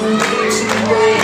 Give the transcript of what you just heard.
Don't let you go.